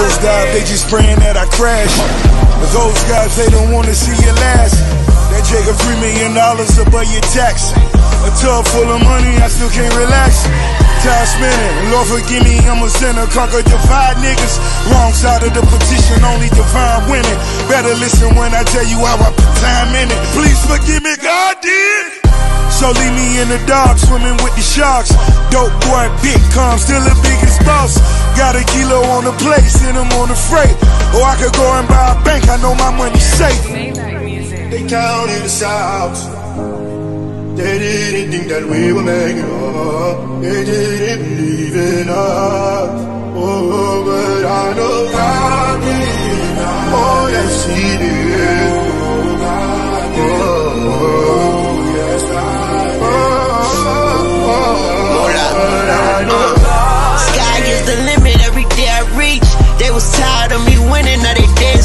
nosedive, they just praying that I crash. Those guys, they don't wanna see you last. That Jacob three million dollars above your tax. A tub full of money, I still can't relax. Time spinning, Lord forgive me, I'm a sinner. Conquer divide niggas. Wrong side of the petition, only divine winning. Better listen when I tell you how I put time in it. Please forgive me, God did. So leave me in the dark, swimming with the sharks. Dope boy, big calm, still the biggest boss. Got on the plate, send them on the freight. Or I could go and buy a bank, I know my money's safe. They counted us out. They didn't think that we were making up. They didn't believe in us. They was tired of me winning, now they dead